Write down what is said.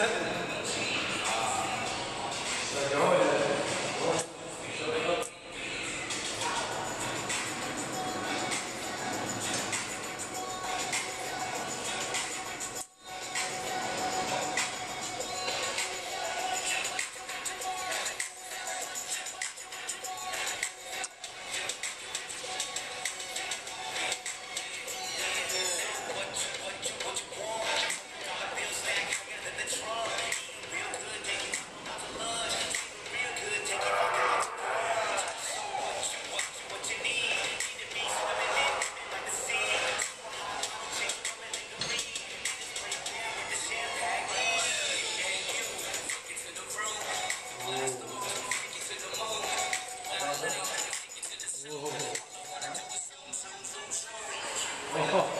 sentence. Well,